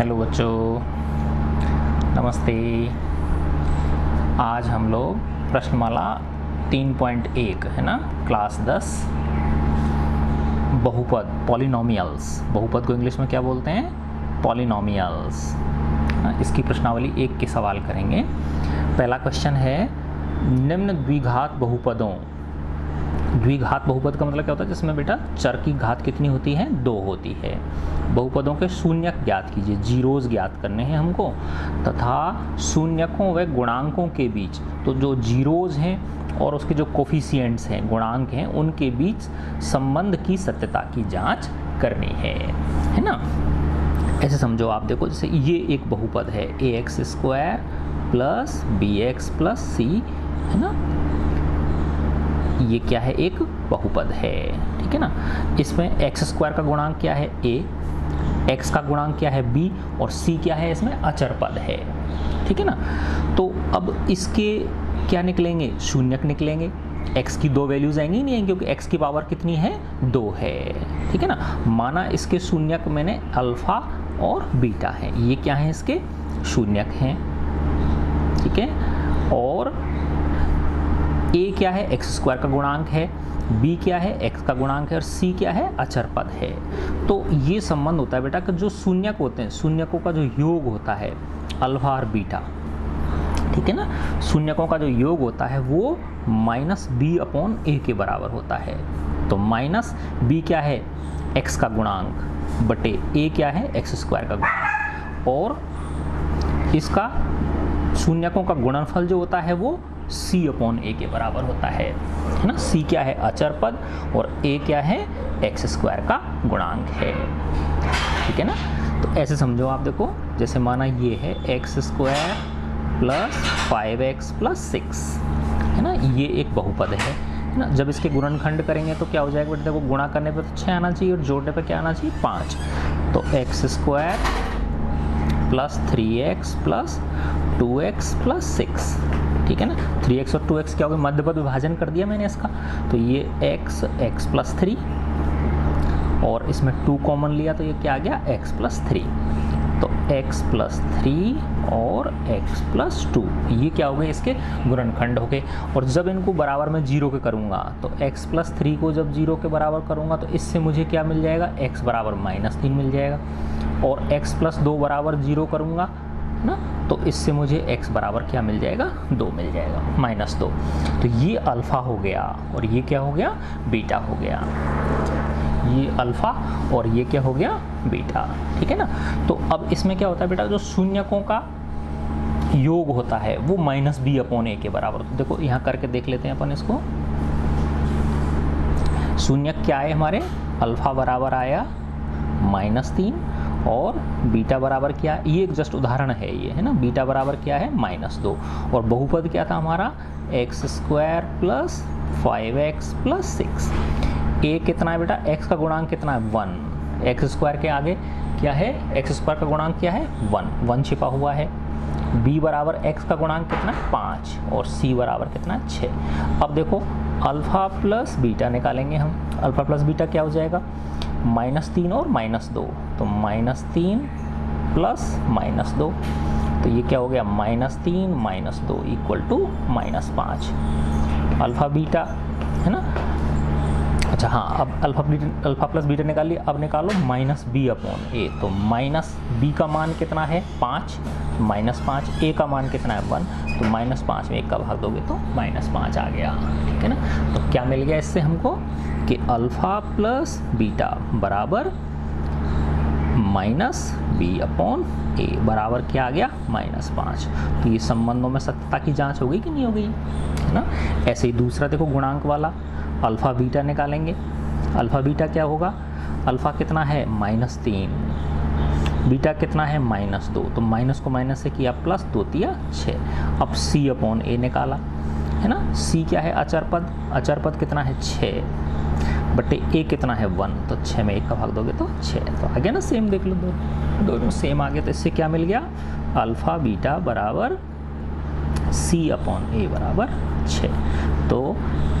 Hello बच्चों, नमस्ते। आज हम लोग प्रश्नमाला 3.1 है ना? क्लास 10 बहुपद पॉलिनोमियल्स बहुपद को इंग्लिश में क्या बोलते हैं? पॉलिनोमियल्स इसकी प्रश्नावली एक के सवाल करेंगे। पहला क्वेश्चन है, निम्न द्विघात बहुपदों द्विघात बहुपद का मतलब क्या होता है? जिसमें बेटा चर की घात कितनी होती है? दो होती है। बहुपदों के शून्यक ज्ञात कीजिए। जीरोज ज्ञात करने हैं हमको। तथा शून्यकों व गुणांकों के बीच तो जो जीरोज हैं और उसके जो कोफिशियंट्स हैं, गुणांक हैं, उनके बीच संबंध की सत्यता की जाँच करनी है। है ना? ऐसे समझो आप देखो, जैसे ये एक बहुपद है। A X square plus B X plus C है ना? ये क्या है? एक बहुपद है। ठीक है ना? इसमें एक्स स्क्वायर का गुणांक क्या है? ए एक्स का गुणांक क्या है? बी और सी क्या है? इसमें अचर पद है। ठीक है ना? तो अब इसके क्या निकलेंगे? शून्यक निकलेंगे। x की दो वैल्यूज़ आएँगी, नहीं आएँगी, क्योंकि x की पावर कितनी है? दो है। ठीक है ना? माना इसके शून्यक मैंने अल्फ़ा और बीटा है। ये क्या है इसके? शून्यक हैं। ठीक है? और a क्या है? एक्स स्क्वायर का गुणांक है। बी क्या है? एक्स का गुणांक है। और c क्या है? अचर पद है। तो ये संबंध होता है बेटा कि जो शून्यक होते हैं, शून्यकों का जो योग होता है अल्फ़ा और बीटा ठीक है ना? शून्यकों का जो योग होता है, वो माइनस बी अपॉन ए के बराबर होता है। तो माइनस बी क्या है? एक्स का गुणांक बटे ए क्या है? एक्स स्क्वायर का गुणांक। और इसका शून्यकों का गुणनफल जो होता है, वो सी अपॉन ए के बराबर होता है है ना? सी क्या है? अचर पद और ए क्या है? एक्स स्क्वायर का गुणांक है। ठीक है ना? तो ऐसे समझो आप देखो, जैसे माना ये है X square plus five X plus six, है ना? ये एक बहुपद है ना? जब इसके गुणनखंड करेंगे तो क्या हो जाएगा बेटा? देखो, गुणा करने पे तो छः आना चाहिए और जोड़ने पे क्या आना चाहिए? पाँच। तो X square plus three X plus two X plus six. ठीक है ना? थ्री एक्स और टू एक्स क्या हो गया? मध्य पद विभाजन कर दिया मैंने इसका। तो ये एक्स एक्स प्लस थ्री और इसमें टू कॉमन लिया तो ये क्या आ गया? एक्स प्लस थ्री तो x प्लस थ्री और x प्लस टू ये क्या हो गए इसके? गुणनखंड हो गए। और जब इनको बराबर में ज़ीरो के करूँगा तो x प्लस थ्री को जब ज़ीरो के बराबर करूँगा तो इससे मुझे क्या मिल जाएगा? x बराबर माइनस तीन मिल जाएगा। और x प्लस दो बराबर ज़ीरो करूँगा ना? तो इससे मुझे x बराबर क्या मिल जाएगा? दो मिल जाएगा, माइनस दो। तो ये अल्फ़ा हो गया और ये क्या हो गया? बीटा हो गया। ये अल्फ़ा और ये क्या हो गया? बीटा, ठीक है ना? तो अब इसमें क्या होता है बेटा? जो शून्यकों का योग होता है, वो माइनस बी अपॉन ए के बराबर। तो देखो, यहाँ करके देख लेते हैं अपन इसको। शून्य क्या है हमारे? अल्फ़ा बराबर आया, माइनस तीन। और बीटा बराबर क्या ये एक जस्ट उदाहरण है ये, है ना? बीटा बराबर क्या है? माइनस दो। और बहुपद क्या था हमारा? X square plus five X plus six. A कितना है बेटा? एक्स का गुणांक कितना है? वन। एक्स स्क्वायर के आगे क्या है? एक्स स्क्वायर का गुणांक क्या है? वन। वन छिपा हुआ है। बी बराबर एक्स का गुणांक कितना है? पाँच। और सी बराबर कितना है? छः। अब देखो, अल्फ़ा प्लस बीटा निकालेंगे हम। अल्फ़ा प्लस बीटा क्या हो जाएगा? माइनस तीन और माइनस दो। तो माइनस तीन प्लस माइनस दो। तो ये क्या हो गया? माइनस तीन, माइनस दो इक्वल टू माइनस पाँच। अल्फ़ा, बीटा, है ना? अच्छा हाँ अब alpha, beta, alpha plus beta निकाल लिया। अब निकालो माइनस बी अपॉन ए। तो माइनस बी का मान कितना है? पाँच। माइनस पाँच ए का मान कितना है? वन। तो माइनस पाँच में एक का भाग दोगे तो माइनस पाँच आ गया, ठीक है ना? तो क्या मिल गया इससे हमको? कि अल्फ़ा प्लस बीटा बराबर माइनस बी अपॉन ए बराबर क्या आ गया? माइनस पाँच। तो ये संबंधों में सत्यता की जाँच हो गई कि नहीं हो गई? है ना? ऐसे ही दूसरा देखो गुणांक वाला। अल्फ़ा बीटा निकालेंगे। अल्फ़ा बीटा क्या होगा? अल्फ़ा कितना है? माइनस तीन। बीटा कितना है? माइनस दो। तो माइनस को माइनस से किया, प्लस दो तिया छः अब सी अपॉन ए निकाला, है ना? सी क्या है? अचर पद। अचर पद कितना है? छः बटे ए कितना है? वन। तो छः में एक का भाग दोगे तो छः तो आ गया ना सेम देख लो दो। दोनों सेम आ गया तो इससे क्या मिल गया? अल्फ़ा, बीटा बराबर सी अपॉन ए बराबर छः तो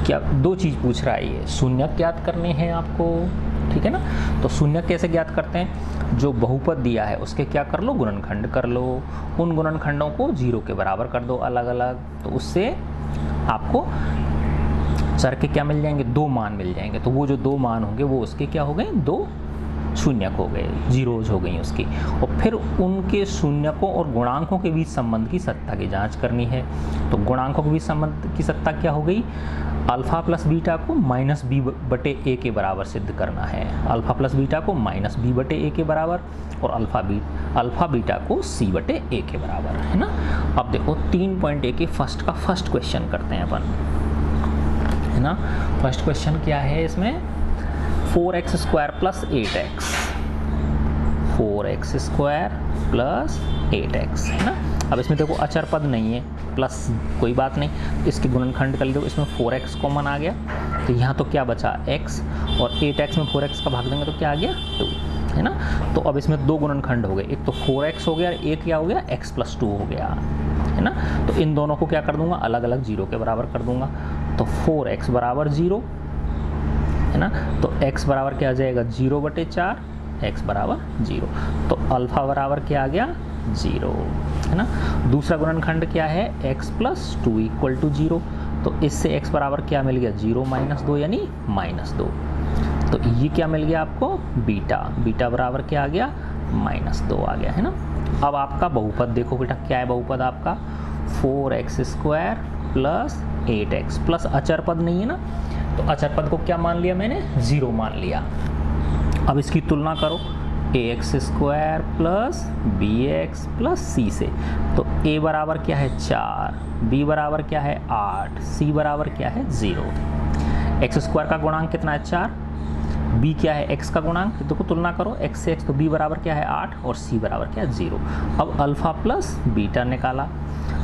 क्या, दो चीज़ पूछ रहा है ये। शून्य ज्ञात करने हैं आपको। ठीक है ना? तो शून्य कैसे ज्ञात करते हैं? जो बहुपद दिया है, उसके क्या कर लो? गुणनखंड कर लो। उन गुणनखंडों को ज़ीरो के बराबर कर दो अलग अलग तो उससे आपको चर के क्या मिल जाएँगे? दो मान मिल जाएँगे। तो वो जो दो मान होंगे, वो उसके क्या हो गए? दो शून्यक हो गए। जीरोज हो गई उसकी। और फिर उनके शून्यकों और गुणांकों के बीच संबंध की सत्ता की जाँच करनी है। तो गुणांकों के बीच संबंध की सत्ता क्या हो गई? अल्फ़ा प्लस बीटा को माइनस बी बटे ए के बराबर सिद्ध करना है। अल्फ़ा प्लस बीटा को माइनस बी बटे ए के बराबर और अल्फ़ा बी अल्फ़ा बीटा को सी बटे ए के बराबर, है ना? अब देखो, तीन पॉइंट ए के फ़र्स्ट का फ़र्स्ट क्वेश्चन करते हैं अपन, है ना? फ़र्स्ट क्वेश्चन क्या है इसमें? Four X square plus eight X. Four X square plus eight X, है ना? अब इसमें देखो अचर पद नहीं है, प्लस कोई बात नहीं। इसके गुणनखंड कर लो, इसमें फोर एक्स कॉमन आ गया। तो यहाँ तो क्या बचा? एक्स, और एट एक्स में फोर एक्स का भाग देंगे तो क्या आ गया? टू, है ना? तो अब इसमें दो गुणनखंड हो गए। एक तो फोर एक्स हो गया एक क्या हो गया? एक्स प्लस टू हो गया, है ना? तो इन दोनों को क्या कर दूँगा? अलग अलग ज़ीरो के बराबर कर दूँगा। तो फोर एक्स बराबर ज़ीरो, है ना? तो x बराबर क्या आ जाएगा? ज़ीरो बटे चार एक्स बराबर ज़ीरो। तो अल्फ़ा बराबर क्या आ गया? ज़ीरो, है ना? दूसरा गुणनखंड क्या है? x plus two equal to zero तो इससे x बराबर क्या मिल गया? ज़ीरो माइनस दो, यानी माइनस दो। तो ये क्या मिल गया आपको? बीटा बीटा बराबर क्या आ गया? माइनस दो आ गया, है ना? अब आपका बहुपद देखो बेटा, क्या है बहुपद आपका? Four X square plus eight X plus अचर पद नहीं है ना? तो अचर पद को क्या मान लिया मैंने? ज़ीरो मान लिया। अब इसकी तुलना करो A X square plus B X plus C. से तो ए बराबर क्या है चार बी बराबर क्या है आठ सी बराबर क्या है ज़ीरो एक्स स्क्वायर का गुणांक कितना है? चार। बी क्या है एक्स का गुणांक? देखो, तुलना करो एक्स से एक्स तो बी बराबर क्या है आठ और सी बराबर क्या है ज़ीरो अब अल्फ़ा प्लस बीटा निकाला।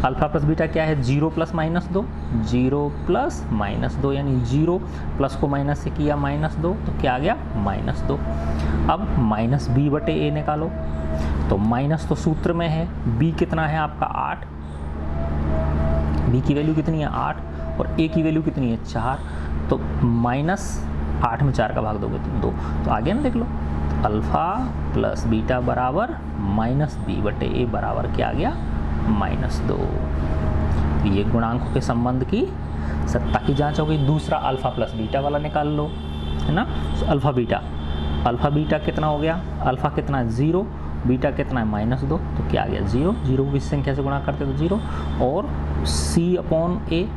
अल्फ़ा प्लस बीटा क्या है? ज़ीरो प्लस माइनस दो। ज़ीरो प्लस माइनस दो, यानी ज़ीरो प्लस को माइनस से किया माइनस दो तो क्या आ गया? माइनस दो। अब माइनस बी बटे ए निकालो। तो माइनस तो सूत्र में है। बी कितना है आपका? आठ। बी की वैल्यू कितनी है? आठ। और ए की वैल्यू कितनी है? चार। तो माइनस आठ में चार का भाग दोगे तो दो। तो आगे ना देख लो। अल्फ़ा प्लस बीटा बराबर माइनस बी बटे ए बराबर क्या आ गया? माइनस दो। तो ये गुणांकों के संबंध की सत्ता की जाँच हो गई। दूसरा अल्फ़ा प्लस बीटा वाला निकाल लो, है ना? तो अल्फ़ा बीटा। अल्फ़ा बीटा कितना हो गया? अल्फ़ा कितना है? ज़ीरो। बीटा कितना है? माइनस दो। तो क्या आ गया? ज़ीरो। ज़ीरो को की संख्या से गुणा करते तो ज़ीरो। और सी अपॉन ए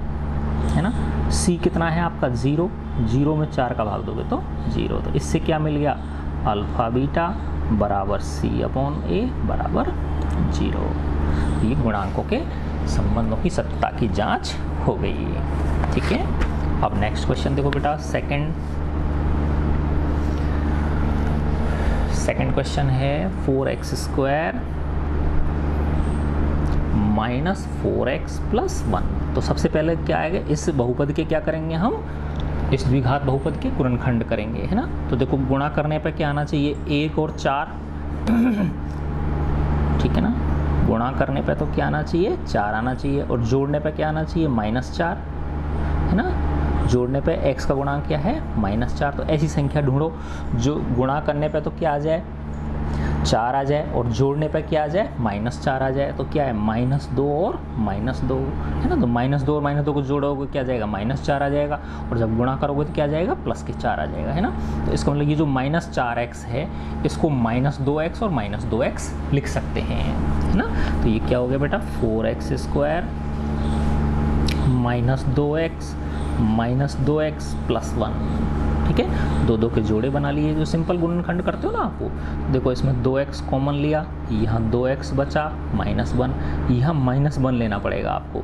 है ना? सी कितना है आपका? ज़ीरो ज़ीरो में चार का भाग दोगे तो ज़ीरो तो इससे क्या मिल गया? अल्फ़ा बीटा बराबर सी अपॉन ए बराबर ज़ीरो ये गुणांकों के संबंधों की सत्ता की जाँच हो गई। ठीक है? अब नेक्स्ट क्वेश्चन देखो बेटा। सेकंड सेकंड क्वेश्चन है four X square minus four X plus one तो सबसे पहले क्या आएगा? इस बहुपद के क्या करेंगे हम? इस द्विघात बहुपद के गुणनखंड करेंगे, है ना? तो देखो, गुणा करने पर क्या आना चाहिए? एक और चार। ठीक है ना? गुणा करने पर तो क्या आना चाहिए? चार आना चाहिए। और जोड़ने पर क्या आना चाहिए? माइनस चार, है ना? जोड़ने पे x का गुणांक क्या है? माइनस चार। तो ऐसी संख्या ढूंढो। जो गुणा करने पे तो क्या आ जाए? चार आ जाए और जोड़ने पर क्या आ जाए? माइनस चार आ जाए। तो क्या है? माइनस दो और माइनस दो, है ना? तो माइनस दो और माइनस दो को जोड़ोगे, क्या जाएगा? माइनस चार आ जाएगा। और जब गुणा करोगे तो क्या जाएगा? प्लस के चार आ जाएगा, है ना? तो इसका मतलब ये जो माइनस चार एक्स है, इसको माइनस दो एक्स और माइनस दो एक्स लिख सकते हैं, है ना? तो ये क्या हो गया बेटा? फोर एक्स स्क्वायर माइनस दो एक्स, माइनस दो एक्स प्लस वन। ठीक है? दो दो के जोड़े बना लिए जो सिंपल गुणनखंड करते हो ना आपको देखो इसमें दो एक्स कॉमन लिया यहाँ दो एक्स बचा माइनस वन यहाँ माइनस वन लेना पड़ेगा आपको।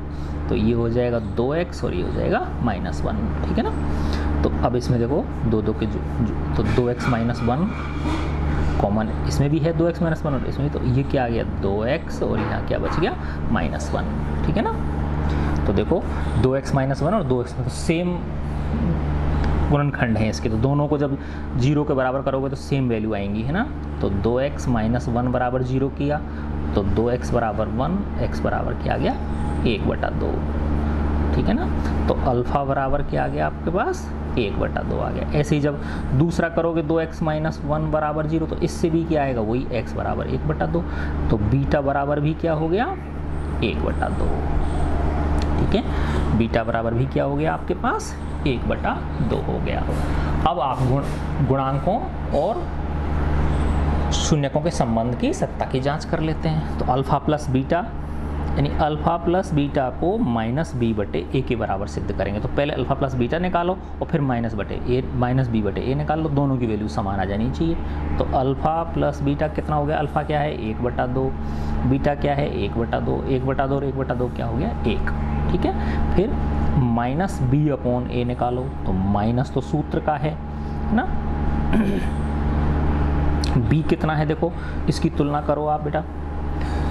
तो ये हो जाएगा दो एक्स और ये हो जाएगा माइनस वन ठीक है ना? तो अब इसमें देखो दो दो के जो, जो तो दो एक्स माइनस वन कॉमन इसमें भी है दो एक्स माइनस वन और इसमें तो ये क्या आ गया? दो एक्स और यहाँ क्या बच गया? माइनस वन ठीक है ना? तो देखो दो एक्स माइनस वन और दो एक्स सेम गुणनखंड हैं इसके। तो दोनों को जब ज़ीरो के बराबर करोगे तो सेम वैल्यू आएँगी, है ना? तो दो एक्स माइनस वन बराबर ज़ीरो किया तो दो एक्स बराबर वन एक्स बराबर क्या गया एक बटा दो। ठीक है ना? तो अल्फ़ा बराबर क्या आ गया आपके पास? एक बटा दो आ गया। ऐसे ही जब दूसरा करोगे दो एक्स माइनस वन बराबर ज़ीरो तो इससे भी क्या आएगा? वही एक्स बराबर एक बटा दो। तो बीटा बराबर भी क्या हो गया? एक बटा दो। ठीक है? बीटा बराबर भी क्या हो गया आपके पास? एक बटा दो हो गया। अब आप गुण, गुणांकों और शून्यकों के संबंध की सत्ता की जाँच कर लेते हैं। तो अल्फ़ा प्लस बीटा, यानी अल्फ़ा प्लस बीटा को माइनस बी बटे ए के बराबर सिद्ध करेंगे। तो पहले अल्फ़ा प्लस बीटा निकालो और फिर माइनस बटे ए, माइनस बी बटे ए निकाल लो। दोनों की वैल्यू समान आ जानी चाहिए। तो अल्फ़ा प्लस बीटा कितना हो गया? अल्फ़ा क्या है? एक बटा दो। बीटा क्या है? एक बटा दो। एक बटा दो और एक बटा दो क्या हो गया? एक। ठीक है? फिर माइनस बी अपॉन ए निकालो तो माइनस तो सूत्र का है ना? बी कितना है देखो? इसकी तुलना करो आप बेटा।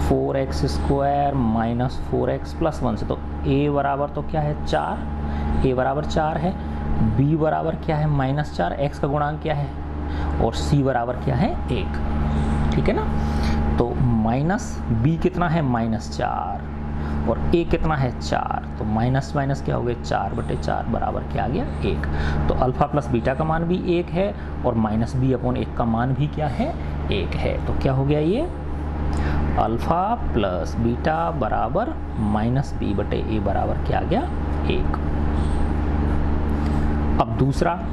Four X square minus four X plus one से तो ए बराबर तो क्या है? चार। ए बराबर चार है बी बराबर क्या है? माइनस चार। एक्स का गुणांक क्या है? और सी बराबर क्या है? एक। ठीक है ना? तो माइनस बी कितना है? माइनस चार। और ए कितना है चार। तो माइनस माइनस क्या हो गया? चार बटे चार बराबर क्या आ गया? एक। तो अल्फ़ा प्लस बीटा का मान भी एक है और माइनस बी अपॉन एक का मान भी क्या है? एक है। तो क्या हो गया ये? अल्फ़ा प्लस बीटा बराबर माइनस बी बटे ए बराबर क्या आ गया? एक। अब दूसरा।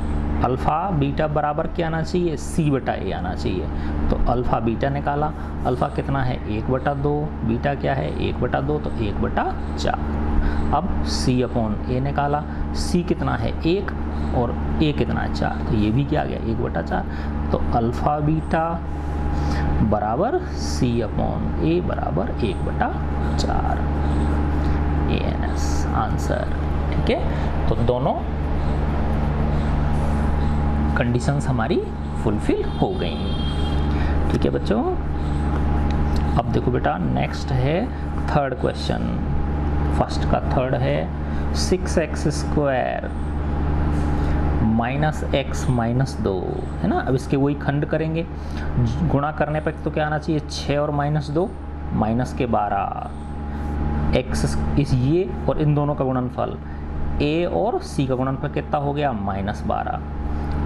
अल्फ़ा, बीटा बराबर क्या आना चाहिए? सी बटा ए आना चाहिए। तो अल्फ़ा, बीटा निकाला। अल्फ़ा कितना है? एक बटा दो। बीटा क्या है? एक बटा दो तो एक बटा चार। अब सी अपॉन ए निकाला। सी कितना है? एक और ए कितना? है चार। तो ये भी क्या आ गया? एक बटा चार। तो अल्फ़ा, बीटा बराबर सी अपॉन ए बराबर एक बटा चार। ए एन एस आंसर ठीक है? तो दोनों कंडीशंस हमारी फुलफिल हो गई ठीक है बच्चों? अब देखो बेटा नेक्स्ट है थर्ड क्वेश्चन फ़र्स्ट का थर्ड है six X square minus X minus दो। है ना? अब इसके वही खंड करेंगे। गुणा करने पर तो क्या आना चाहिए? छः और माइनस दो माइनस के बारह। एक्स इस ये और इन दोनों का गुणनफल। ए और सी का गुणनफल कितना हो गया? माइनस बारह।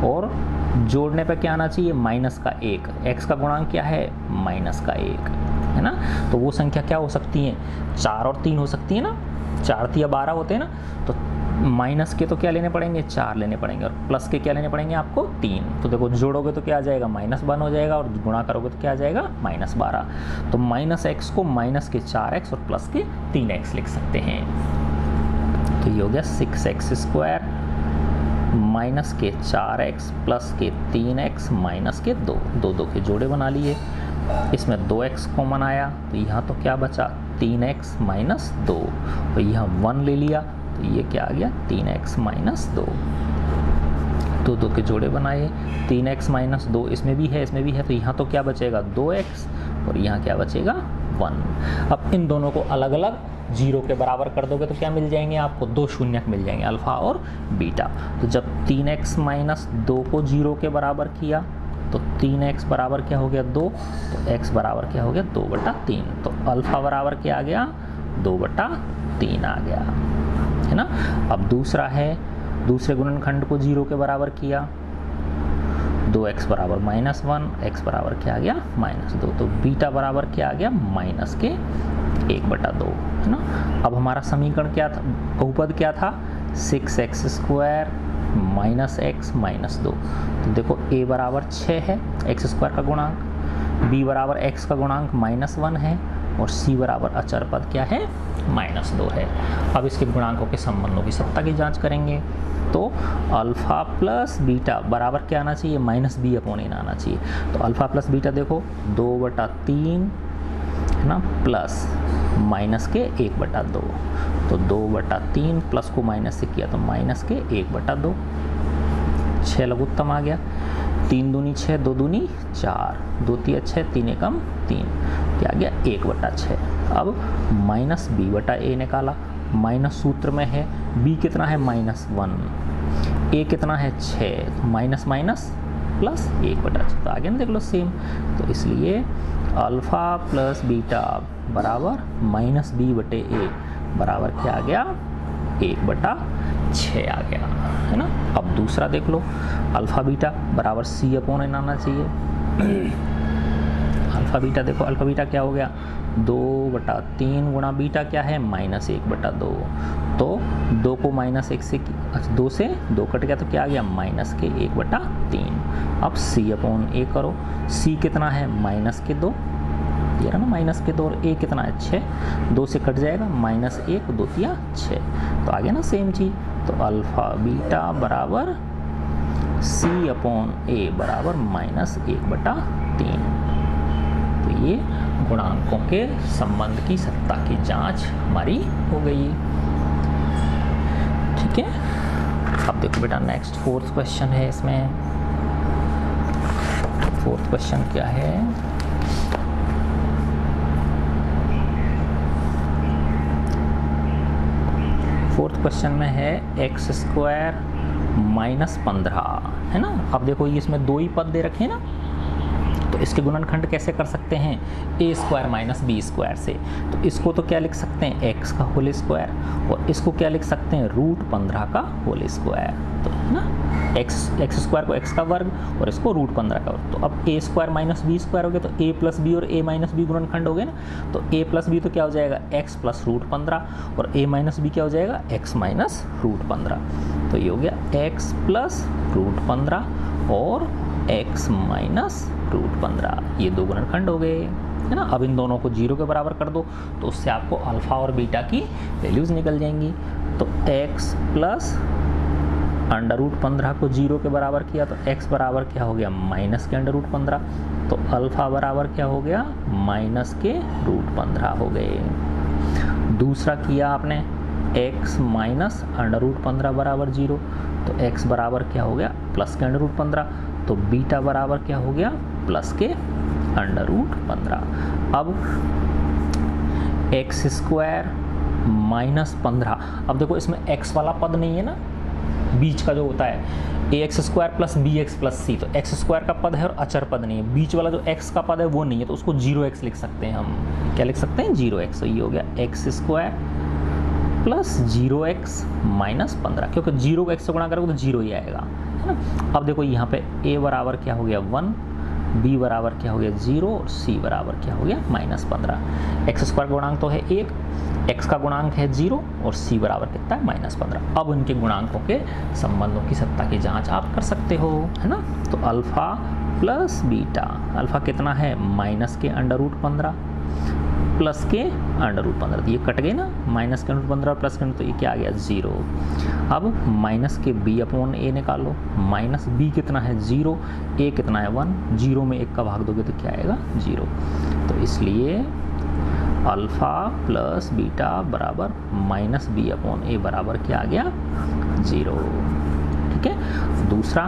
और जोड़ने पर क्या आना चाहिए? माइनस का एक। एक्स का गुणांक क्या है? माइनस का एक। है ना? तो वो संख्या क्या हो सकती है? चार और तीन हो सकती है ना? चार या बारह होते हैं ना? तो माइनस के तो क्या लेने पड़ेंगे? चार लेने पड़ेंगे। और प्लस के क्या लेने पड़ेंगे आपको? तीन। तो देखो, जोड़ोगे तो क्या आ जाएगा? माइनस वन हो जाएगा और गुणा करोगे तो क्या आ जाएगा? माइनस बारह। तो माइनस एक्स को माइनस के चार एक्स और प्लस के तीन एक्स लिख सकते हैं। तो ये हो गया सिक्स एक्स स्क्वायर माइनस के चार एक्स प्लस के तीन एक्स माइनस के दो दो दो के जोड़े बना लिए। इसमें दो एक्स कॉमन आया तो यहाँ तो क्या बचा? तीन एक्स माइनस दो। तो यहाँ वन ले लिया तो ये क्या आ गया? तीन एक्स माइनस दो। दो दो के जोड़े बनाए। तीन एक्स माइनस दो इसमें भी है, इसमें भी है तो यहाँ तो क्या बचेगा? दो एक्स, और यहाँ क्या बचेगा? वन। अब इन दोनों को अलग अलग ज़ीरो के बराबर कर दोगे तो क्या मिल जाएँगे आपको? दो शून्य मिल जाएँगे, अल्फ़ा और बीटा। तो जब तीन एक्स माइनस दो को ज़ीरो के बराबर किया तो तीन एक्स बराबर क्या हो गया? दो। तो एक्स बराबर क्या हो गया? दो बटा तीन। तो अल्फ़ा बराबर क्या आ गया? दो बटा तीन आ गया। है ना? अब दूसरा है, दूसरे गुणनखंड को ज़ीरो के बराबर किया। दो एक्स बराबर माइनस वन, एक्स बराबर क्या आ गया? माइनस दो। तो बीटा बराबर क्या आ गया? माइनस के एक बटा दो, है ना? अब हमारा समीकरण क्या था? बहुपद क्या था? Six x square minus x minus दो। तो देखो, ए बराबर छः है, एक्स स्क्वायर का गुणांक। बी बराबर एक्स का गुणांक माइनस वन है, और सी बराबर अचर पद क्या है? माइनस दो है। अब इसके गुणांकों के संबंधों की सत्ता की जाँच करेंगे। तो अल्फ़ा प्लस बीटा बराबर क्या आना चाहिए? माइनस बी अपॉन एन आना चाहिए। तो अल्फ़ा प्लस बीटा देखो, दो बटा तीन, है ना? प्लस माइनस के एक बटा दो। तो दो बटा तीन प्लस को माइनस से किया तो माइनस के एक बटा दो। छः लघुत्तम आ गया। तीन दूनी छः दो दूनी चार। दो तिया छः तीन एकम तीन। क्या गया एक बटा छः अब माइनस बी बटा ए निकाला। माइनस सूत्र में है। बी कितना है? Minus one. ए कितना है? छः माइनस माइनस प्लस एक बटा तो आगे ना देख लो सेम तो इसलिए अल्फ़ा प्लस बीटा बराबर माइनस बी बटे ए बराबर क्या आ गया? एक बटा छः आ गया, है ना? अब दूसरा देख लो अल्फ़ा बीटा बराबर सी अपोन एन आना चाहिए। अल्फ़ा बीटा, देखो अल्फ़ा बीटा क्या हो गया? दो बटा तीन गुणा बीटा क्या है? माइनस एक बटा दो। तो दो को माइनस एक से अच्छा दो से दो कट गया तो क्या आ गया? माइनस के एक बटा तीन। अब सी अपॉन ए करो। सी कितना है? माइनस के दो। ये रहा ना, माइनस के दो और ए कितना है? छः। दो से कट जाएगा, माइनस एक, दो तिया छः। तो आ गया ना सेम चीज़। तो अल्फ़ा बीटा बराबर सी अपॉन ए बराबर माइनस एक बटा तीन। तो ये गुणांकों के संबंध की सत्ता की जाँच हमारी हो गई। ठीक है? अब देखो बेटा नेक्स्ट फोर्थ क्वेश्चन है इसमें। फोर्थ क्वेश्चन क्या है? फोर्थ क्वेश्चन में है एक्स स्क्वायर माइनस पंद्रह, है ना? अब देखो ये इसमें दो ही पद दे रखे हैं ना? तो इसके गुणनखंड कैसे कर सकते हैं? A square minus b square से। तो इसको तो क्या लिख सकते हैं? एक्स का होल स्क्वायर और इसको क्या लिख सकते हैं? रूट पंद्रह का होल स्क्वायर तो है ना? एक्स एक्स स्क्वायर को एक्स का वर्ग और इसको रूट पंद्रह का वर्ग। तो अब a square minus b square हो गया तो ए प्लस बी और ए माइनस बी गुणनखंड हो गए ना? तो ए प्लस बी तो क्या हो जाएगा? एक्स प्लस रूट पंद्रह और ए माइनस बी क्या हो जाएगा? एक्स माइनस रूट पंद्रह। तो ये हो गया एक्स प्लस रूट पंद्रह और एक्स माइनस रूट पंद्रह। ये दो गुणनखंड हो गए, है ना? अब इन दोनों को ज़ीरो के बराबर कर दो तो उससे आपको अल्फ़ा और बीटा की वैल्यूज़ निकल जाएँगी। तो x प्लस अंडर रूट पंद्रह को ज़ीरो के बराबर किया तो x बराबर क्या हो गया? माइनस के अंडर रूट पंद्रह। तो अल्फ़ा बराबर क्या हो गया? माइनस के रूट पंद्रह हो गए। दूसरा किया आपने x माइनस अंडर रूट पंद्रह बराबर ज़ीरो। तो x बराबर क्या हो गया? प्लस के अंडर रूट पंद्रह। तो बीटा बराबर क्या हो गया? प्लस के अंडर रूट पंद्रह। अब एक्स स्क्वायर माइनस पंद्रह। अब देखो, इसमें एक्स वाला पद नहीं है ना? बीच का जो होता है, a x square plus b x plus c. तो एक्स स्क्वायर का पद है और अचर पद नहीं है। बीच वाला जो एक्स का पद है, वो नहीं है। तो उसको ज़ीरो एक्स लिख सकते हैं हम। क्या लिख सकते हैं? Zero x. तो ये हो गया x square plus zero x minus पंद्रह। क्योंकि ज़ीरो एक्स से गुणा करोगे तो ज़ीरो ही आएगा, है ना? अब देखो यहाँ पे ए बराबर क्या हो गया वन बी बराबर क्या हो गया ज़ीरो और सी बराबर क्या हो गया माइनस पंद्रह। एक्स स्क्वायर गुणांक तो है एक एक्स का गुणांक है ज़ीरो और सी बराबर कितना है माइनस पंद्रह। अब उनके गुणांकों के संबंधों की सत्ता की जाँच आप कर सकते हो, है ना? तो अल्फ़ा प्लस बीटा अल्फ़ा कितना है? माइनस के अंडर रूट पंद्रह। प्लस के अंडर रूट पंद्रह। तो ये कट गए ना, माइनस के अंडर पंद्रह, प्लस के अंडर तो ये क्या आ गया, ज़ीरो। अब माइनस के बी अपॉन ए निकालो माइनस बी कितना है, ज़ीरो। ए कितना है, वन। ज़ीरो में एक का भाग दोगे तो क्या आएगा, ज़ीरो। तो इसलिए अल्फ़ा प्लस बीटा बराबर माइनस बी अपॉन ए बराबर क्या आ गया, ज़ीरो। ठीक है? दूसरा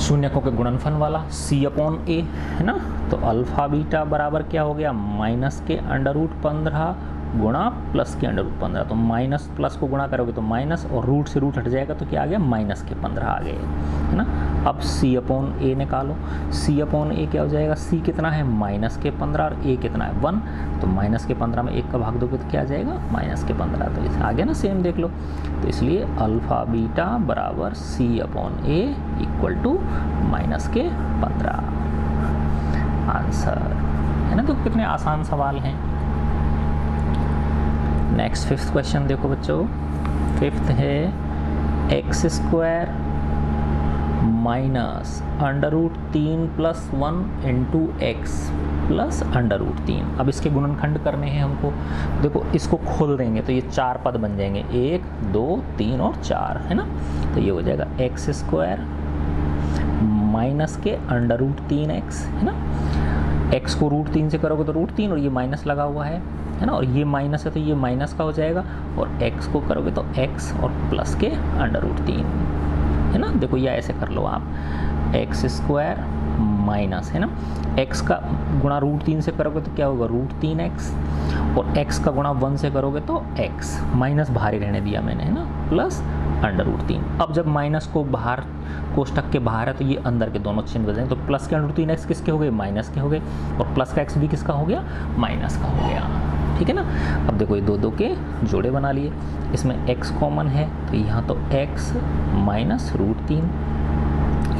शून्यकों के गुणनफल वाला सी अपॉन ए है ना? तो अल्फ़ा बीटा बराबर क्या हो गया? माइनस के अंडर रूट पंद्रह गुणा प्लस के अंडर रूट पंद्रह। तो माइनस प्लस को गुणा करोगे तो माइनस और रूट से रूट हट जाएगा तो क्या आ गया? माइनस के पंद्रह आ गए। है ना? अब सी अपॉन ए निकालो। सी अपॉन ए क्या हो जाएगा? सी कितना है? माइनस के पंद्रह और ए कितना है? वन। तो माइनस के पंद्रह में एक का भाग दोगे तो क्या आ जाएगा? माइनस के पंद्रह। तो इसे आ गया ना सेम देख लो। तो इसलिए अल्फ़ा बीटा बराबर c upon a equal to minus के पंद्रह। आंसर। है ना? तो कितने आसान सवाल हैं। नेक्स्ट फिफ्थ क्वेश्चन देखो बच्चों। फिफ्थ है x square minus under root तीन plus one into x plus under root तीन। अब इसके गुणनखंड करने हैं हमको। देखो, इसको खोल देंगे तो ये चार पद बन जाएँगे। एक, दो, तीन और चार, है ना? तो ये हो जाएगा एक्स स्क्वायर माइनस के अंडर रूट तीन एक्स है ना? एक्स को रूट तीन से करोगे तो रूट तीन और ये माइनस लगा हुआ है। है ना, और ये माइनस है तो ये माइनस का हो जाएगा, और x को करोगे तो x और प्लस के अंडर रूट तीन, है ना? देखो ये ऐसे कर लो आप एक्स स्क्वायर माइनस है ना? x का गुणा रूट तीन से करोगे तो क्या होगा? रूट तीन एक्स और x का गुणा वन से करोगे तो x माइनस बाहर ही रहने दिया मैंने, है ना? प्लस अंडर रूट तीन। अब जब माइनस को बाहर कोष्टक के बाहर है तो ये अंदर के दोनों चिन्ह बदलेंगे तो प्लस के अंडर रूट तीन एक्स किसके हो गए? माइनस के हो गए, और प्लस का एक्स भी किसका हो गया? माइनस का हो गया। ठीक है ना? अब देखो ये दो दो के जोड़े बना लिए। इसमें x कॉमन है तो यहाँ तो x माइनस रूट तीन।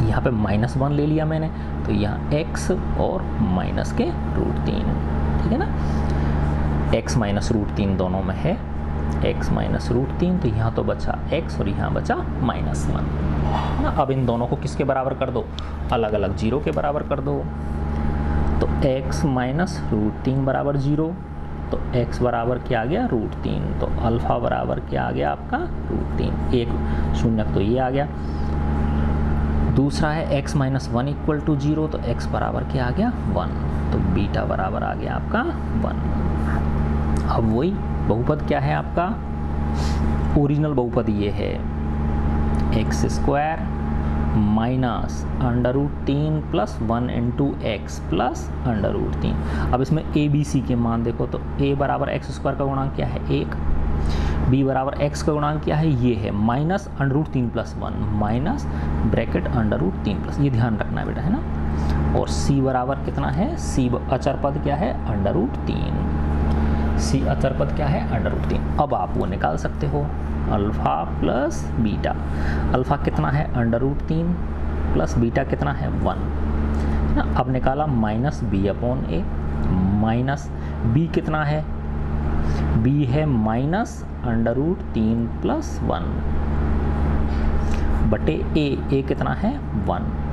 यहाँ पे माइनस वन ले लिया मैंने तो यहाँ x और माइनस के रूट तीन। ठीक है ना? x माइनस रूट तीन दोनों में है। x माइनस रूट तीन तो यहाँ तो बचा x और यहाँ बचा माइनस वन ना? अब इन दोनों को किसके बराबर कर दो? अलग अलग ज़ीरो के बराबर कर दो। तो x माइनस रूट तीन बराबर ज़ीरो। तो x बराबर क्या आ गया? रूट तीन। तो अल्फ़ा बराबर क्या आ गया आपका? रूट तीन। एक शून्य तो ये आ गया। दूसरा है x minus one equal to zero तो x बराबर क्या आ गया? वन तो बीटा बराबर आ गया आपका वन अब वही बहुपद क्या है आपका? ओरिजिनल बहुपद ये है। X square minus under root तीन plus one into x plus under root तीन। अब इसमें ए बी सी के मान देखो तो ए बराबर एक्स स्क्वायर का गुणांक क्या है? एक। बी बराबर एक्स का गुणांक क्या है? ये है। माइनस अंडर रूट तीन plus one, minus bracket under root तीन प्लस। ये ध्यान रखना है बेटा, है ना? और सी बराबर कितना है? सी अचर पद क्या है? अंडर रूट तीन। सी अचर पद क्या है? अंडर रूट तीन। अब आप वो निकाल सकते हो। Alpha plus beta. अल्फ़ा कितना है? अंडर रूट तीन प्लस बीटा कितना है? वन। ना, अब निकाला minus b upon a. Minus b कितना है? बी है माइनस अंडर रूट तीन प्लस वन। बटे ए ए कितना है? वन।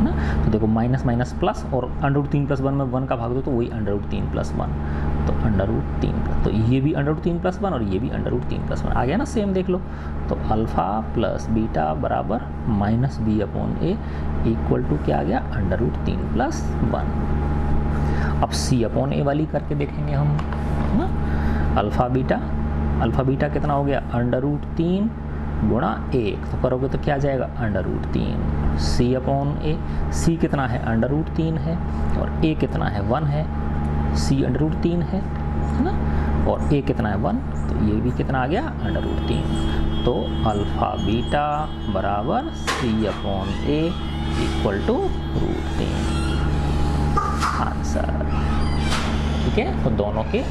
ना तो देखो माइनस माइनस प्लस और अंडर रूट तीन प्लस वन में वन का भाग दो तो वही अंडर तीन प्लस वन तो अंडर रूट तीन प्लस तो ये भी अंडर रूट तीन प्लस वन और ये भी अंडर रूट तीन प्लस वन आ गया ना सेम देख लो. तो अल्फ़ा प्लस बीटा बराबर minus b upon a equal to क्या आ गया? अंडर रूट तीन प्लस वन अब सी अपॉन ए वाली करके देखेंगे हम, ना? अल्फ़ा बीटा अल्फ़ा बीटा कितना हो गया? अंडर रूट तीन गुणा एक. तो करोगे तो क्या जाएगा? अंडर रूट तीन. सी अपॉन ए सी कितना है? अंडर रूट तीन है और ए कितना है? वन है। सी अंडर रूट तीन है है ना? और ए कितना है? वन तो ये भी कितना आ गया? अंडर रूट तीन। तो अल्फ़ा बीटा बराबर c upon a equal to root तीन। आंसर ठीक है? तो दोनों के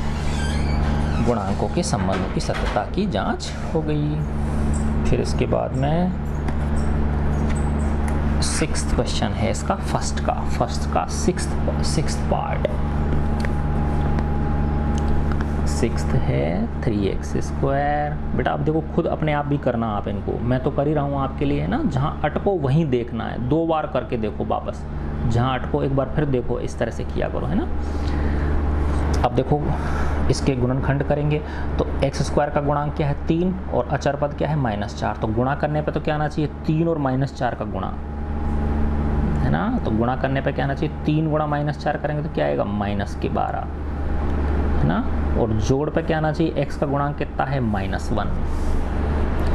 गुणांकों के संबंधों की सत्यता की जाँच हो गई। फिर इसके बाद में सिक्स क्वेश्चन है इसका फ़र्स्ट का फ़र्स्ट का सिक्स सिक्स पार्ट सिक्स है थ्री एक्स स्क्वायर बेटा, आप देखो, खुद अपने आप भी करना आप इनको। मैं तो कर ही रहा हूँ आपके लिए ना? जहाँ अटको, वहीं देखना है। दो बार करके देखो वापस। जहाँ अटको, एक बार फिर देखो, इस तरह से किया करो, है ना? अब देखो, इसके गुणनखंड करेंगे। तो एक्स स्क्वायर का गुणांक क्या है? तीन और अचर पद क्या है? माइनस चार। तो गुणा करने पे तो क्या आना चाहिए? तीन और माइनस चार का गुणा। है ना? तो गुणा करने पे क्या आना चाहिए? तीन गुणा माइनस चार करेंगे तो क्या आएगा? माइनस के बारह। है ना? और जोड़ पर क्या आना चाहिए? एक्स का गुणांक कितना है? Minus one.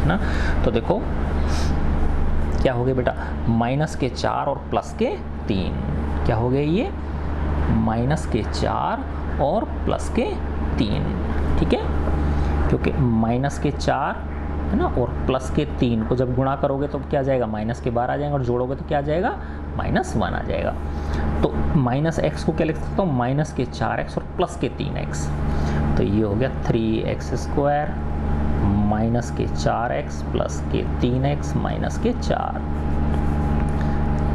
है ना? तो देखो, क्या हो गया बेटा? माइनस के चार और प्लस के तीन। क्या हो गया ये? माइनस के चार और प्लस के तीन। ठीक है? क्योंकि माइनस के चार है ना? और प्लस के तीन को जब गुणा करोगे तो क्या जाएगा? माइनस के बारह आ जाएँगे और जोड़ोगे तो क्या जाएगा? माइनस वन आ जाएगा। तो माइनस एक्स को क्या लिख सकता हूँ? माइनस के चार एक्स और प्लस के तीन एक्स तो ये हो गया थ्री एक्स स्क्वायर माइनस के चार एक्स प्लस के तीन एक्स माइनस के चार।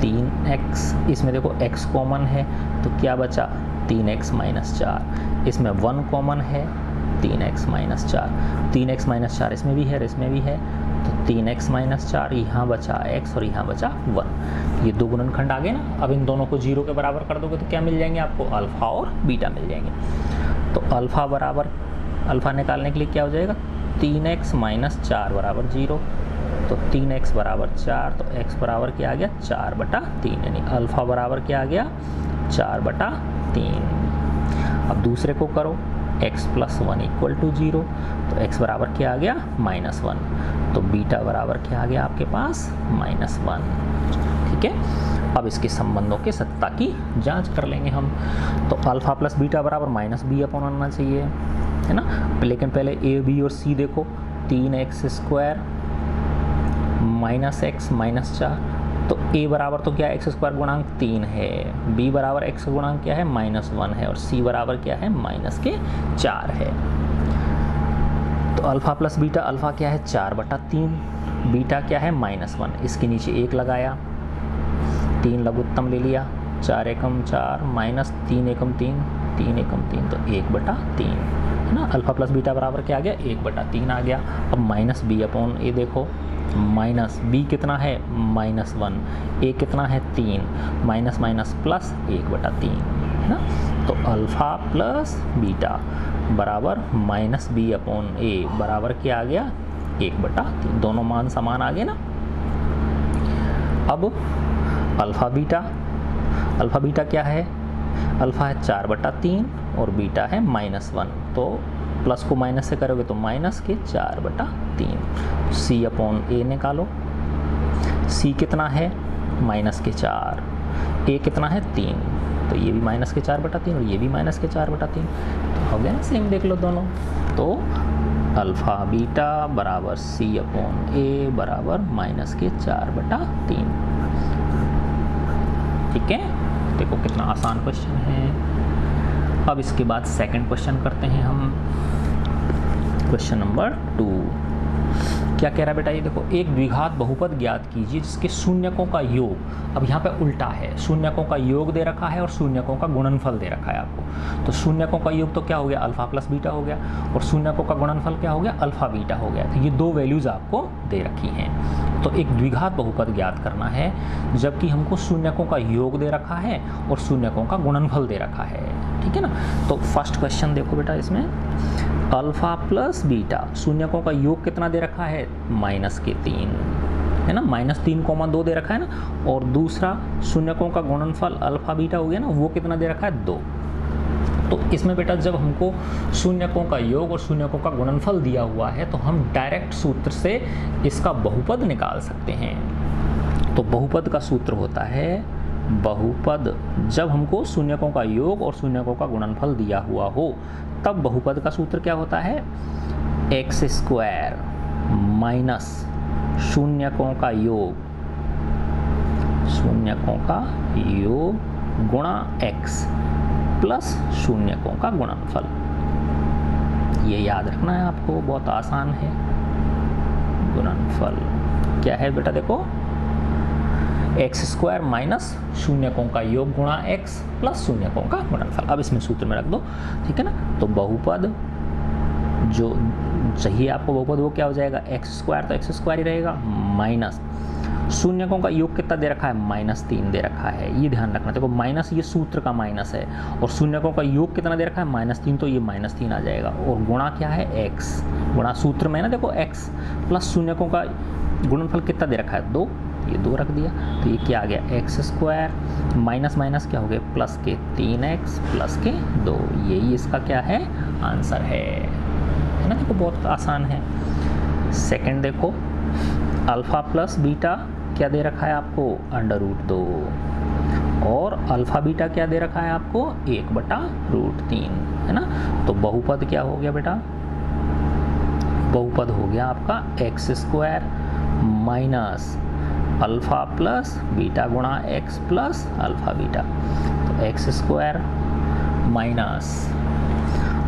तीन एक्स इसमें देखो एक्स कॉमन है तो क्या बचा? तीन एक्स माइनस चार। इसमें वन कॉमन है तीन एक्स माइनस चार। तीन एक्स माइनस चार इसमें भी है, और इसमें भी है। तो तीन एक्स माइनस चार यहाँ बचा एक्स और यहाँ बचा वन। ये दो गुणनखंड आ गए ना, अब इन दोनों को ज़ीरो के बराबर कर दोगे तो क्या मिल जाएँगे आपको? अल्फ़ा और बीटा मिल जाएँगे। तो अल्फ़ा बराबर, अल्फ़ा निकालने के लिए क्या हो जाएगा? तीन एक्स माइनस चार बराबर ज़ीरो। तो तीन एक्स बराबर चार तो एक्स बराबर क्या आ गया? चार बटा तीन, यानी अल्फ़ा बराबर क्या आ गया? चार बटा तीन। अब दूसरे को करो। X plus one equal to zero तो x बराबर क्या आ गया? माइनस वन तो बीटा बराबर क्या आ गया आपके पास? माइनस वन ठीक है? अब इसके संबंधों के सत्ता की जाँच कर लेंगे हम। तो अल्फ़ा प्लस बीटा बराबर माइनस बी अपन आना चाहिए, है ना? लेकिन पहले ए बी और सी देखो। तीन x square minus x minus चार। तो ए बराबर तो क्या है? एक्स स्क्वायर गुणांक तीन है। बी बराबर एक्स गुणांक क्या है? माइनस वन है। और सी बराबर क्या है? माइनस के चार है। तो अल्फ़ा प्लस बीटा अल्फ़ा क्या है? चार बटा तीन। बीटा क्या है? माइनस वन इसके नीचे एक लगाया। तीन लघुत्तम ले लिया। चार एकम चार। माइनस तीन एकम तीन। तीन एकम तीन तो एक बटा तीन। है ना अल्फ़ा प्लस बीटा बराबर क्या आ गया? एक बटा तीन आ गया। अब माइनस बी अपॉन ए देखो। माइनस बी कितना है? माइनस वन ए कितना है? तीन। माइनस माइनस प्लस एक बटा तीन, है ना? तो अल्फ़ा प्लस बीटा बराबर माइनस बी अपॉन ए बराबर क्या आ गया? एक बटा तीन। दोनों मान समान आ गए ना? अब अल्फ़ा बीटा अल्फ़ा बीटा क्या है? अल्फ़ा है चार बटा तीन। और बीटा है माइनस वन। तो प्लस को माइनस से करोगे तो माइनस के चार बटा तीन। सी अपॉन ए निकालो। सी कितना है? माइनस के चार। ए कितना है? तीन। तो ये भी माइनस के चार बटा तीन और ये भी माइनस के चार बटा तीन। तो हो गया ना सेम देख लो दोनों। तो अल्फ़ा बीटा बराबर सी अपॉन ए बराबर माइनस के चार बटा तीन। ठीक है? देखो कितना आसान क्वेश्चन है। अब इसके बाद सेकंड क्वेश्चन करते हैं हम। क्वेश्चन नंबर टू क्या कह रहा है बेटा? ये देखो, एक द्विघात बहुपद ज्ञात कीजिए जिसके शून्यकों का योग, अब यहाँ पे उल्टा है। शून्यकों का योग दे रखा है और शून्यकों का गुणनफल दे रखा है आपको। तो शून्यकों का योग तो क्या हो गया? अल्फ़ा प्लस बीटा हो गया। और शून्यकों का गुणनफल क्या हो गया? अल्फ़ा बीटा हो गया। तो ये दो वैल्यूज़ आपको दे रखी हैं। तो एक द्विघात बहुपद ज्ञात करना है, जबकि हमको शून्यकों का योग दे रखा है और शून्यकों का गुणनफल दे रखा है। ठीक है ना? तो फ़र्स्ट क्वेश्चन देखो बेटा इसमें। अल्फ़ा प्लस बीटा, शून्यकों का योग कितना दे रखा है? माइनस के तीन। है ना? माइनस तीन कोमा दो दे रखा है ना? और दूसरा, शून्यकों का गुणनफल अल्फ़ा बीटा हो गया ना, वो कितना दे रखा है? दो। तो इसमें बेटा जब हमको शून्यकों का योग और शून्यकों का गुणनफल दिया हुआ है तो हम डायरेक्ट सूत्र से इसका बहुपद निकाल सकते हैं। तो बहुपद का सूत्र होता है, बहुपद। जब हमको शून्यकों का योग और शून्यकों का गुणनफल दिया हुआ हो, तब बहुपद का सूत्र क्या होता है? एक्स स्क्वायर माइनस शून्यकों का योग, शून्यकों का योग गुणा एक्स प्लस शून्यकों का गुणनफल। ये याद रखना है आपको, बहुत आसान है। गुणनफल क्या है बेटा देखो? एक्स स्क्वायर माइनस शून्यकों का योग गुणा एक्स प्लस शून्यकों का गुणनफल। अब इसमें सूत्र में रख दो, ठीक है ना? तो बहुपद जो चाहिए आपको बहुपद, वो क्या हो जाएगा? एक्स स्क्वायर तो एक्स स्क्वायर ही रहेगा माइनस शून्यकों का योग कितना दे रखा है? माइनस तीन दे रखा है। ये ध्यान रखना। देखो, माइनस ये सूत्र का माइनस है और शून्यकों का योग कितना दे रखा है? माइनस तीन तो ये माइनस तीन आ जाएगा। और गुणा क्या है? एक्स। गुणा सूत्र में ना, देखो, एक्स प्लस शून्यकों का गुणनफल कितना दे रखा है? दो। ये दो रख दिया। तो ये क्या आ गया? X square. माइनस माइनस क्या हो गया? प्लस के तीन एक्स, प्लस के दो। यही इसका क्या है? आंसर है। है ना? देखो, बहुत आसान है। सेकंड देखो। अल्फ़ा प्लस बीटा क्या दे रखा है आपको? अंडर रूट दो। और अल्फ़ा बीटा क्या दे रखा है आपको? एक बटा रूट तीन, है ना? तो बहुपद क्या हो गया बेटा? बहुपद हो गया आपका x square minus alpha plus beta गुणा एक्स प्लस अल्फ़ा बीटा। तो x square minus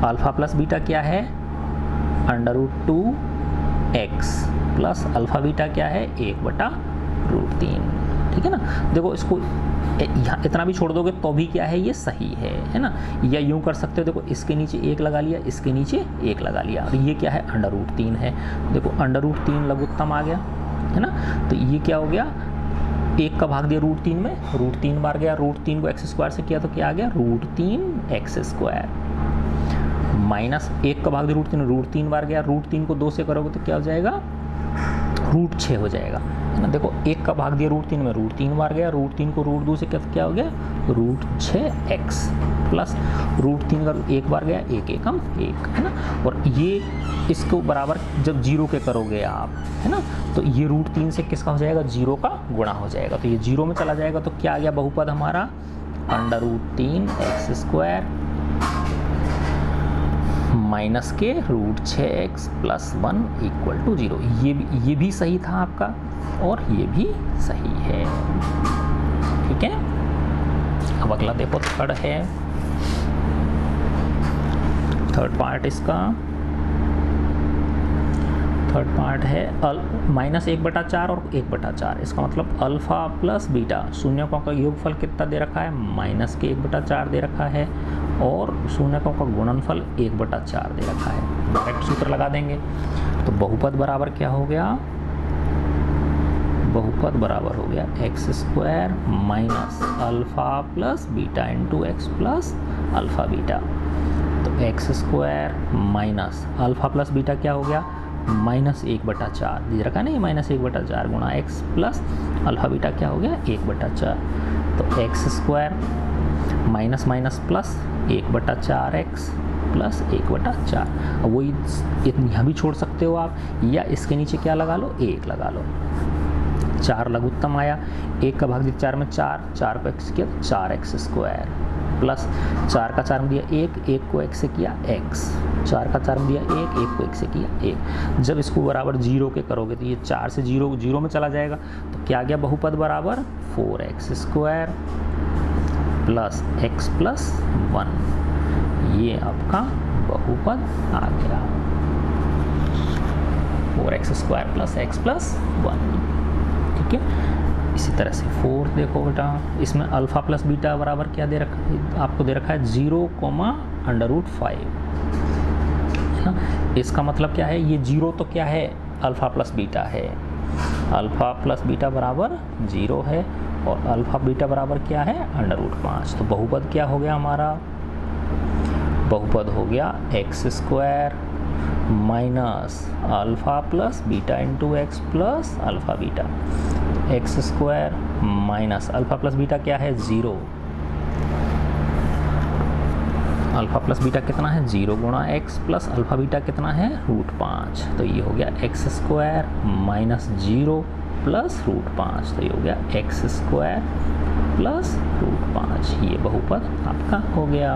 alpha plus beta क्या है? Under root two x plus alpha beta क्या है? एक बटा रूट तीन ठीक है ना? देखो, इसको यहाँ इतना भी छोड़ दोगे तो भी क्या है? ये सही है है ना? या यूँ कर सकते हो, देखो, इसके नीचे एक लगा लिया, इसके नीचे एक लगा लिया। और ये क्या है? अंडर रूट तीन है। देखो अंडर रूट तीन लघुत्तम आ गया, है ना? तो ये क्या हो गया? एक का भाग दिया रूट तीन में, रूट तीन बार गया। रूट तीन को एक्स स्क्वायर से किया तो क्या आ गया? रूट तीन एक्स स्क्वायर। माइनस एक का भाग दिया रूट तीन रूट तीन बार गया। रूट तीन को दो से करोगे तो क्या हो जाएगा? रूट छः हो जाएगा। है ना? देखो, एक का भाग दिया रूट तीन में रूट तीन बार गया रूट तीन को रूट दो से क्या क्या हो गया? रूट छः एक्स प्लस रूट तीन का एक बार गया, एक एकम एक, है ना? और ये इसको बराबर जब ज़ीरो के करोगे आप, है ना? तो ये रूट तीन से किसका हो जाएगा? ज़ीरो का गुणा हो जाएगा। तो ये ज़ीरो में चला जाएगा तो क्या आ गया बहुपद हमारा? अंडर रूट तीन एक्स स्क्वायर माइनस के रूट छः x plus one equal to zero ये भी ये भी सही था आपका, और ये भी सही है। ठीक है? अब अगला देखो थर्ड है। थर्ड पार्ट इसका। थर्ड पार्ट है, अल माइनस एक बटा चार और एक बटा चार। इसका मतलब अल्फ़ा प्लस बीटा शून्यकों का योगफल कितना दे रखा है? माइनस के एक बटा चार दे रखा है और शून्यकों का गुणनफल एक बटा चार दे रखा है। डायरेक्ट सूत्र लगा देंगे। तो बहुपद बराबर क्या हो गया? बहुपद बराबर हो गया x square minus alpha plus beta into x plus alpha beta तो x square minus alpha plus beta क्या हो गया? माइनस एक बटा चार। दे रखा नहीं? माइनस एक बटा चार गुणा एक्स प्लस अल्फ़ा बीटा क्या हो गया? एक बटा चार। तो x square minus minus plus एक बटा चार एक्स प्लस एक बटा चार। वही यहाँ भी छोड़ सकते हो आप, या इसके नीचे क्या लगा लो? एक लगा लो। चार लघुत्तम आया। एक का भाग दिया चार में चार। चार को एक्स किया तो चार एक्स स्क्वायर प्लस चार का चार में दिया एक एक को एक से किया एक्स। चार का चार में दिया एक एक को एक से किया एक। जब इसको बराबर ज़ीरो के करोगे तो ये चार से ज़ीरो ज़ीरो में चला जाएगा तो क्या गया बहुपद बराबर? Four x square plus x plus one. ये आपका बहुपद आ गया। Four x square plus x plus one. ठीक है? इसी तरह से। फोर देखो बेटा, इसमें अल्फ़ा प्लस बीटा बराबर क्या दे रखा है? आपको दे रखा है zero comma under root five. है ना? इसका मतलब क्या है? ये ज़ीरो तो क्या है? अल्फ़ा प्लस बीटा है। अल्फ़ा प्लस बीटा बराबर ज़ीरो है और अल्फ़ा बीटा बराबर क्या है? अंडर रूट पाँच। तो बहुपद क्या हो गया हमारा? बहुपद हो गया x square. Minus alpha plus beta into x plus alpha beta. X square minus alpha plus beta क्या है? ज़ीरो। अल्फ़ा प्लस बीटा कितना है? ज़ीरो गुणा एक्स प्लस अल्फ़ा बीटा कितना है? रूट पाँच। तो ये हो गया x square minus zero plus root पाँच। तो ये हो गया एक्स स्क्वायर प्लस रूट पाँच। ये बहुपद आपका हो गया।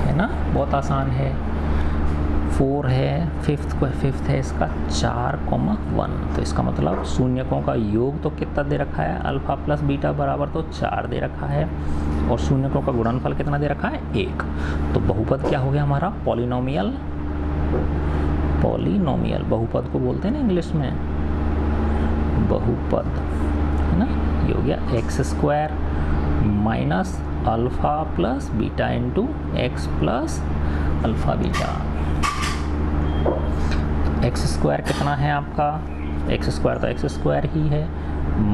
है ना? बहुत आसान है। फोर है फिफ्थ को फिफ्थ है, इसका चार कोमा वन तो इसका मतलब शून्यकों का योग तो कितना दे रखा है? अल्फ़ा प्लस बीटा बराबर तो चार दे रखा है। और शून्यकों का गुणनफल कितना दे रखा है? एक. तो बहुपद क्या हो गया हमारा? पॉलिनोमियल पॉलिनोमियल बहुपद को बोलते हैं ना इंग्लिश में? बहुपद. है ना? ये हो गया x square minus alpha plus beta into x plus alpha beta x square कितना है आपका? एक्स स्क्वायर तो एक्स स्क्वायर ही है,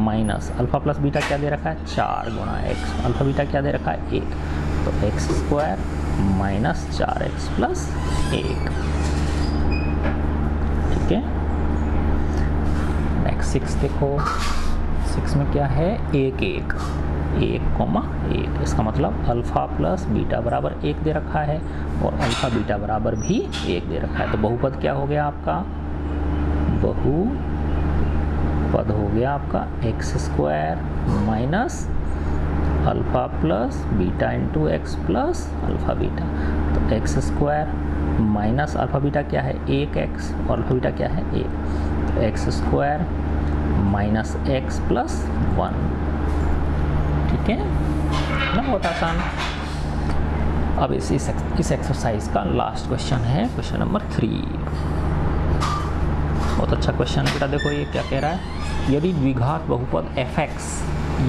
माइनस अल्फ़ा प्लस बीटा क्या दे रखा है? चार गुणा एक्स। अल्फ़ा बीटा क्या दे रखा है? एक। तो एक्स स्क्वायर माइनस चार एक्स प्लस एक। ठीक है? नेक्स्ट सिक्स देखो। सिक्स में क्या है? एक एक। एक कोमा, एक इसका मतलब अल्फ़ा प्लस बीटा बराबर एक दे रखा है और अल्फ़ा बीटा बराबर भी एक दे रखा है। तो बहुपद क्या हो गया आपका? बहुपद हो गया आपका x square minus alpha plus beta into x plus alpha beta. तो x square minus alpha beta क्या है? एक एक्स और अल्फ़ा बीटा क्या है? एक। तो x square minus x plus one ठीक है? ना बहुत आसान। अब इस इस, एक्सरसाइज का लास्ट क्वेश्चन है। क्वेश्चन नंबर थ्री बहुत अच्छा क्वेश्चन है बेटा। देखो ये क्या कह रहा है? यदि द्विघात बहुपद एफ़ एक्स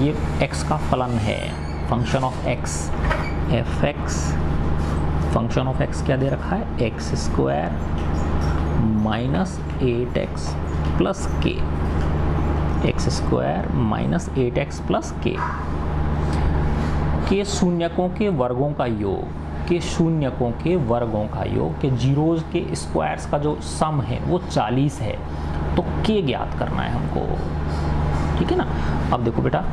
ये एक्स का फलन है function of x f x function of x क्या दे रखा है? X square minus eight x plus k x square minus eight x plus k के शून्यकों के वर्गों का योग, के शून्यकों के वर्गों का योग, के जीरोज के स्क्वायर्स का जो सम है, वो 40 है। तो के ज्ञात करना है हमको। ठीक है ना? अब देखो बेटा,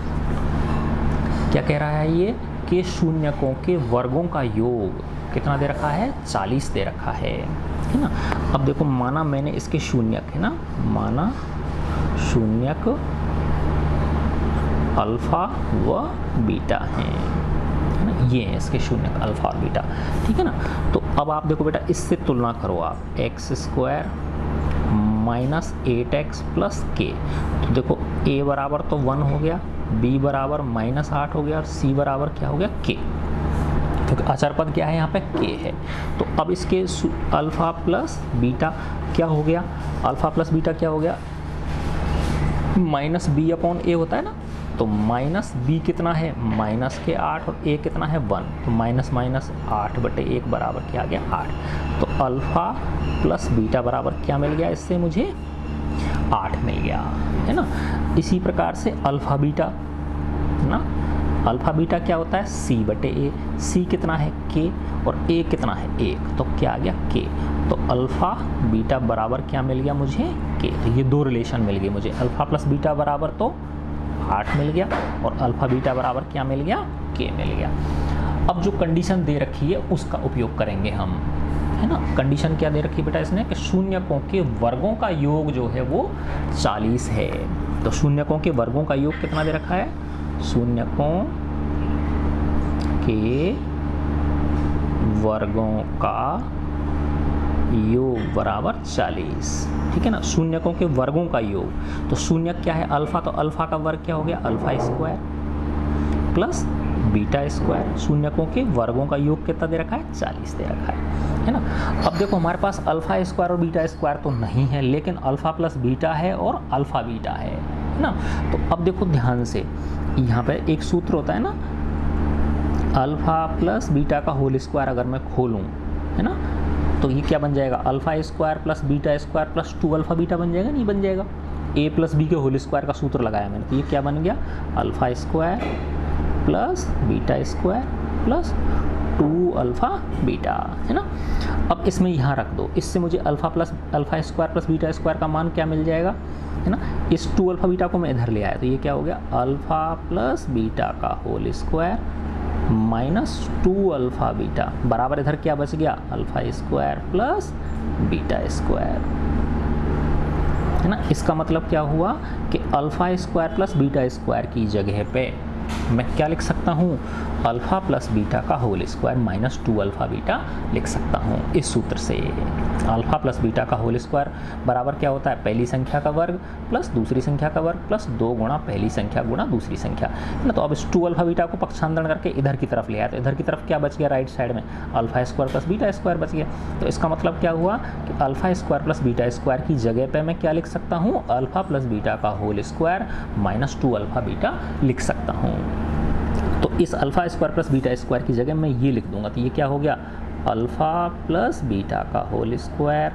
क्या कह रहा है ये? के शून्यकों के वर्गों का योग कितना दे रखा है? 40 दे रखा है। है ना? अब देखो, माना मैंने इसके शून्यक है ना? माना शून्यक अल्फ़ा व बीटा हैं। ये हैं इसके शून्य अल्फ़ा और बीटा। ठीक है ना? तो अब आप देखो बेटा, इससे तुलना करो आप। X square minus eight x plus k तो देखो ए बराबर तो वन हो गया बी बराबर माइनस आठ हो गया, और सी बराबर क्या हो गया? के क्योंकि तो अचर पद क्या है यहाँ पे? के है। तो अब इसके अल्फ़ा प्लस बीटा क्या हो गया? अल्फ़ा प्लस बीटा क्या हो गया? माइनस बी अपॉन ए होता है ना? तो माइनस बी कितना है? माइनस के आठ और ए कितना है? वन। तो माइनस माइनस आठ बटे एक बराबर क्या आ गया आठ। तो अल्फ़ा प्लस बीटा बराबर क्या मिल गया इससे मुझे? आठ मिल गया, है ना? इसी प्रकार से अल्फ़ा बीटा, है ना? अल्फ़ा बीटा क्या होता है? सी बटे ए। सी कितना है? के। और ए कितना है? एक। तो क्या आ गया? के। तो अल्फ़ा बीटा बराबर क्या मिल गया मुझे? के। तो ये दो रिलेशन मिल गए मुझे। अल्फ़ा प्लस बीटा बराबर तो आठ मिल गया और अल्फ़ा बीटा बराबर क्या मिल गया? के मिल गया। अब जो कंडीशन दे रखी है, उसका उपयोग करेंगे हम। है ना? कंडीशन क्या दे रखी है बेटा इसने? कि शून्यकों के वर्गों का योग जो है वो 40 है। तो शून्यकों के वर्गों का योग कितना दे रखा है? शून्यकों के वर्गों का योग बराबर 40 ठीक है ना? शून्यकों के वर्गों का योग। तो शून्य क्या है? अल्फ़ा। तो अल्फ़ा का वर्ग क्या हो गया? Alpha square plus beta square. शून्यकों के वर्गों का योग कितना दे रखा है? 40 दे रखा है। है ना? अब देखो, हमारे पास अल्फ़ा स्क्वायर और बीटा स्क्वायर तो नहीं है, लेकिन अल्फ़ा प्लस बीटा है और अल्फ़ा बीटा है ना? तो अब देखो ध्यान से। यहाँ पे एक सूत्र होता है ना? अल्फ़ा प्लस बीटा का होल स्क्वायर अगर मैं खोलूँ, है ना? तो ये क्या बन जाएगा? Alpha square plus beta square plus two alpha beta बन जाएगा? नहीं बन जाएगा। ए प्लस बी के होल स्क्वायर का सूत्र लगाया मैंने। तो ये क्या बन गया? Alpha square plus beta square plus two alpha beta, है ना? अब इसमें यहाँ रख दो। इससे मुझे alpha plus, alpha square plus beta square का मान क्या मिल जाएगा? है ना? इस टू अल्फ़ा बीटा को मैं इधर ले आया। तो ये क्या हो गया? अल्फ़ा प्लस बीटा का whole square minus two alpha beta. बराबर इधर क्या बच गया? Alpha square plus beta square. है ना? इसका मतलब क्या हुआ कि alpha square plus beta square की जगह पे मैं क्या लिख सकता हूँ? अल्फ़ा प्लस बीटा का whole square minus two alpha beta लिख सकता हूँ इस सूत्र से। अल्फ़ा प्लस बीटा का होल स्क्वायर बराबर क्या होता है? पहली संख्या का वर्ग प्लस दूसरी संख्या का वर्ग प्लस दो गुणा पहली संख्या गुणा दूसरी संख्या। है ना तो अब इस टू अल्फ़ा बीटा को पक्षांतरण करके इधर की तरफ़ ले आया तो इधर की तरफ़ क्या बच गया राइट साइड में? Alpha square plus beta square बच गया। तो इसका मतलब क्या हुआ कि alpha square plus beta square की जगह पर मैं क्या लिख सकता हूँ? अल्फ़ा प्लस बीटा का whole square minus two alpha beta लिख सकता हूँ। तो इस alpha square plus beta square की जगह मैं ये लिख दूँगा तो ये क्या हो गया? अल्फ़ा प्लस बीटा का whole square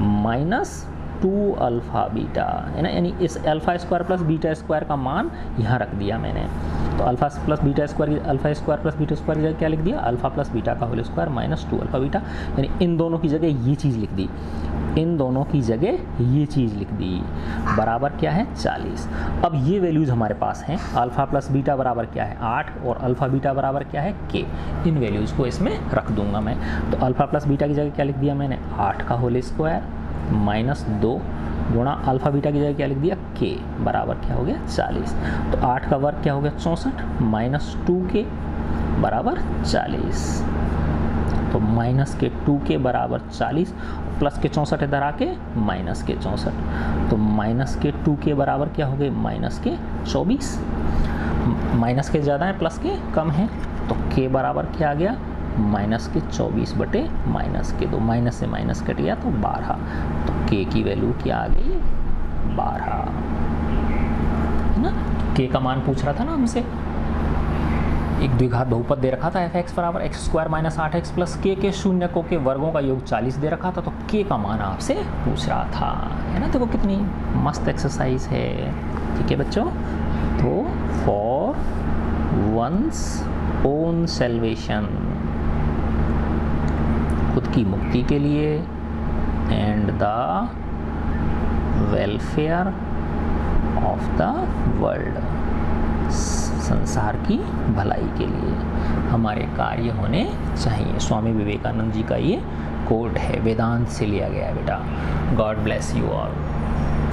minus two alpha beta, है ना? यानी इस alpha square plus beta square का मान यहाँ रख दिया मैंने। तो alpha plus beta square, alpha square plus beta square की जगह क्या लिख दिया? अल्फ़ा प्लस बीटा का whole square minus two alpha beta. यानी इन दोनों की जगह ये चीज़ लिख दी। इन दोनों की जगह ये चीज़ लिख दी। बराबर क्या है? 40 अब ये वैल्यूज़ हमारे पास हैं। अल्फ़ा प्लस बीटा बराबर क्या है? 8 और अल्फ़ा बीटा बराबर क्या है? के। इन वैल्यूज़ को इसमें रख दूँगा मैं। तो अल्फ़ा प्लस बीटा की जगह क्या लिख दिया मैंने? 8 का होल स्क्वायर। माइनस दो गुणा अल्फ़ा बीटा की जगह क्या लिख दिया? के बराबर क्या हो गया? 40 तो आठ का वर्ग क्या हो गया? चौंसठ। माइनस टू के बराबर 40 तो माइनस के टू के बराबर चालीस, प्लस के चौंसठ इधर आके माइनस के चौंसठ। तो माइनस के टू के बराबर क्या हो गए? माइनस के चौबीस। माइनस के ज़्यादा है, प्लस के कम है। तो के बराबर क्या आ गया? माइनस के चौबीस बटे माइनस के दो, माइनस से माइनस कट गया तो बारह। तो के की वैल्यू क्या आ गई? बारह। है ना? के का मान पूछ रहा था ना हमसे। एक द्विघात बहुपद दे रखा था एफ़ एक्स बराबर एक्स स्क्वायर माइनस आठ एक्स प्लस के के शून्यकों के वर्गों का योग चालीस दे रखा था तो के का मान आपसे पूछ रहा था। है ना? देखो तो कितनी मस्त एक्सरसाइज है। ठीक है बच्चों? तो फॉर वंस ओन सेल्वेशन खुद की मुक्ति के लिए and the welfare of the world संसार की भलाई के लिए हमारे कार्य होने चाहिए। स्वामी विवेकानंद जी का ये कोट है, वेदांत से लिया गया बेटा। God bless you all